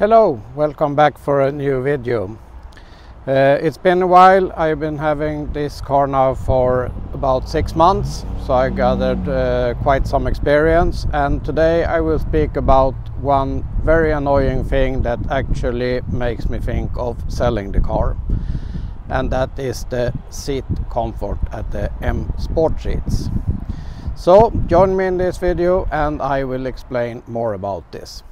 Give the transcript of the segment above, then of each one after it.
Hello, welcome back for a new video. Uh, it's been a while, I've been having this car now for about six months, so I gathered uh, quite some experience and today I will speak about one very annoying thing that actually makes me think of selling the car and that is the seat comfort at the M Sport seats. So join me in this video and I will explain more about this.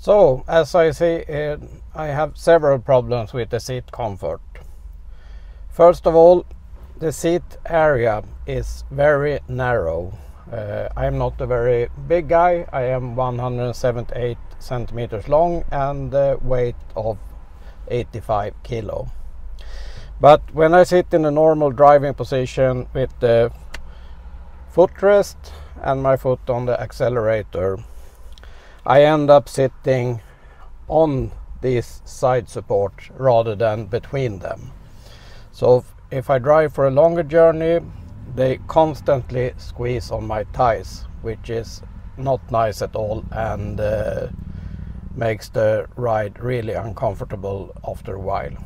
So, as I say, uh, I have several problems with the seat comfort. First of all, the seat area is very narrow. Uh, I am not a very big guy. I am 178 centimeters long and the weight of 85 kilo. But when I sit in a normal driving position with the footrest and my foot on the accelerator, I end up sitting on these side supports rather than between them. So if I drive for a longer journey, they constantly squeeze on my thighs, which is not nice at all and uh, makes the ride really uncomfortable after a while.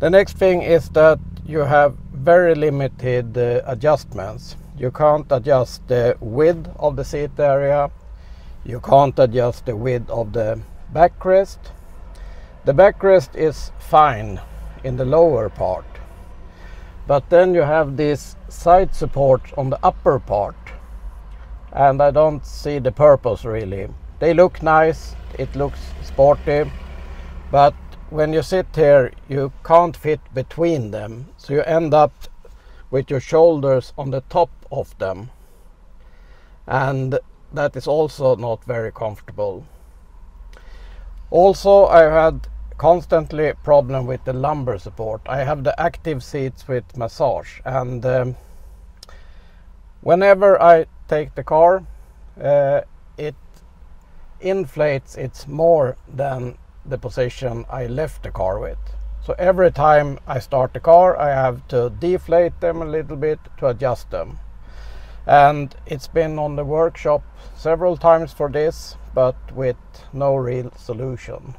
The next thing is that you have very limited uh, adjustments. You can't adjust the width of the seat area you can't adjust the width of the backrest. The backrest is fine in the lower part. But then you have this side support on the upper part. And I don't see the purpose really. They look nice, it looks sporty, but when you sit here you can't fit between them. So you end up with your shoulders on the top of them. And that is also not very comfortable. Also, I had constantly problem with the lumbar support. I have the active seats with massage and um, whenever I take the car uh, it inflates it's more than the position I left the car with. So every time I start the car I have to deflate them a little bit to adjust them and it's been on the workshop several times for this but with no real solution.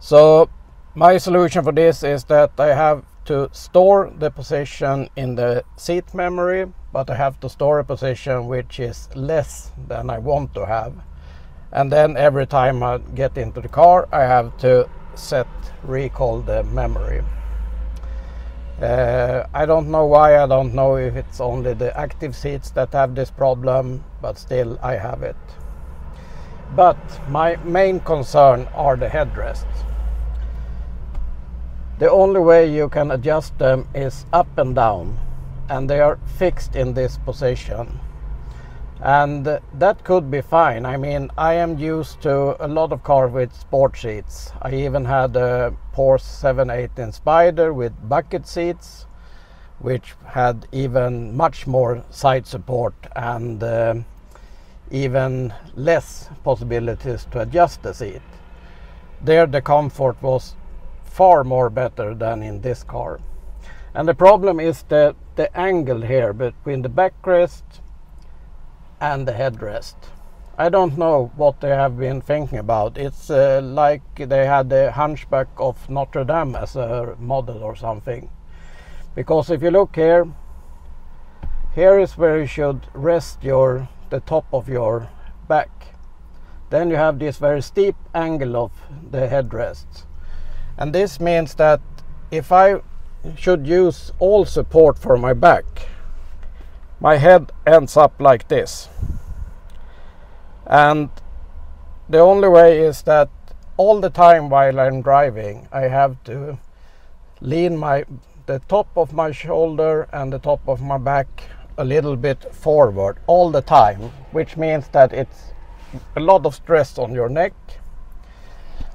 So my solution for this is that I have to store the position in the seat memory but I have to store a position which is less than I want to have. And then every time I get into the car I have to set recall the memory uh, I don't know why, I don't know if it's only the active seats that have this problem, but still I have it. But my main concern are the headrests. The only way you can adjust them is up and down, and they are fixed in this position and that could be fine. I mean, I am used to a lot of cars with sport seats. I even had a Porsche 718 Spider with bucket seats, which had even much more side support and uh, even less possibilities to adjust the seat. There the comfort was far more better than in this car. And the problem is that the angle here between the backrest and the headrest. I don't know what they have been thinking about. It's uh, like they had the Hunchback of Notre Dame as a model or something. Because if you look here, here is where you should rest your the top of your back. Then you have this very steep angle of the headrest. And this means that if I should use all support for my back, my head ends up like this. And the only way is that all the time while I'm driving I have to lean my the top of my shoulder and the top of my back a little bit forward all the time which means that it's a lot of stress on your neck.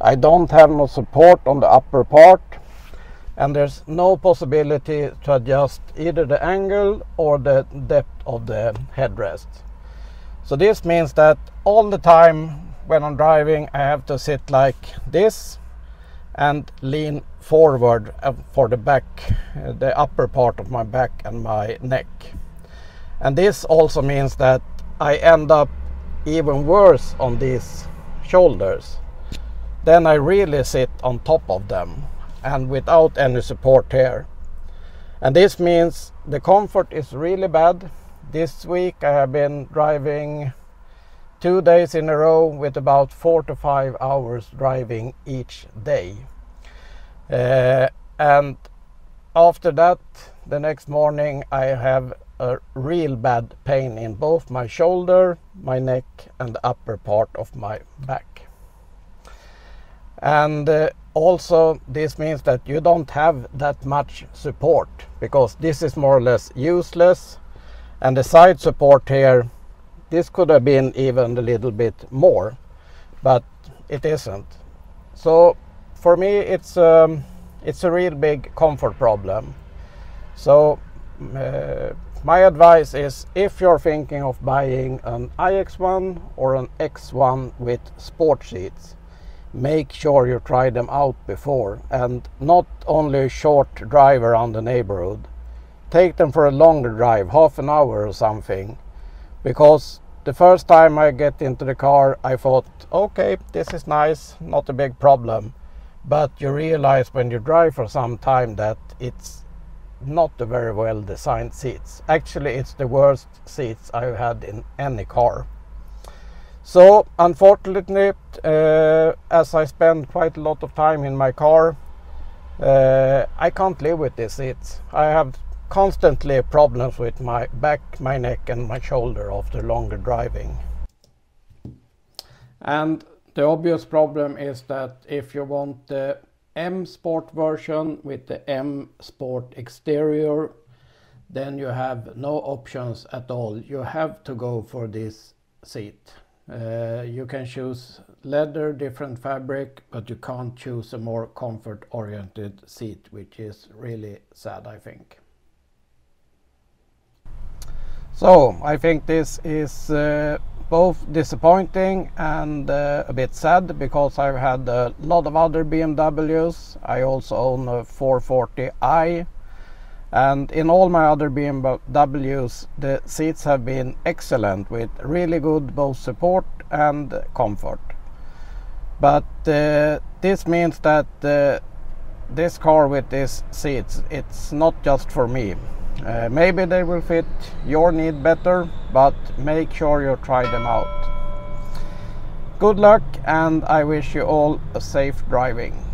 I don't have no support on the upper part and there's no possibility to adjust either the angle or the depth of the headrest. So this means that all the time when I'm driving I have to sit like this and lean forward uh, for the back, uh, the upper part of my back and my neck. And this also means that I end up even worse on these shoulders. Then I really sit on top of them and without any support here. And this means the comfort is really bad. This week I have been driving two days in a row with about four to five hours driving each day. Uh, and after that, the next morning, I have a real bad pain in both my shoulder, my neck, and the upper part of my back. And uh, also, this means that you don't have that much support because this is more or less useless. And the side support here, this could have been even a little bit more, but it isn't. So for me, it's um, it's a real big comfort problem. So uh, my advice is if you're thinking of buying an iX1 or an X1 with sport seats, make sure you try them out before and not only a short drive around the neighborhood. Take them for a longer drive, half an hour or something, because the first time I get into the car I thought, okay, this is nice, not a big problem but you realize when you drive for some time that it's not a very well designed seats. Actually, it's the worst seats I've had in any car. So, unfortunately, uh, as I spend quite a lot of time in my car, uh, I can't live with this. seats. I have constantly problems with my back, my neck, and my shoulder after longer driving. And the obvious problem is that if you want the M Sport version with the M Sport exterior, then you have no options at all. You have to go for this seat. Uh, you can choose leather, different fabric, but you can't choose a more comfort oriented seat, which is really sad, I think. So I think this is uh, both disappointing and uh, a bit sad because I've had a lot of other BMWs. I also own a 440i and in all my other BMWs the seats have been excellent with really good both support and comfort. But uh, this means that uh, this car with these seats it's not just for me. Uh, maybe they will fit your need better, but make sure you try them out. Good luck and I wish you all a safe driving.